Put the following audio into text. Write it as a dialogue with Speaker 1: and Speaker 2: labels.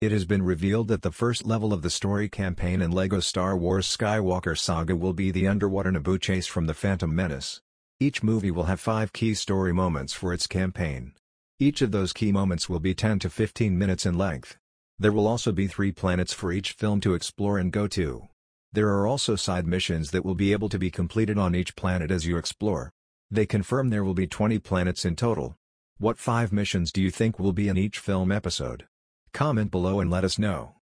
Speaker 1: It has been revealed that the first level of the story campaign in LEGO Star Wars Skywalker Saga will be the underwater Naboo chase from the Phantom Menace. Each movie will have five key story moments for its campaign. Each of those key moments will be 10 to 15 minutes in length. There will also be three planets for each film to explore and go to. There are also side missions that will be able to be completed on each planet as you explore. They confirm there will be 20 planets in total. What five missions do you think will be in each film episode? Comment below and let us know.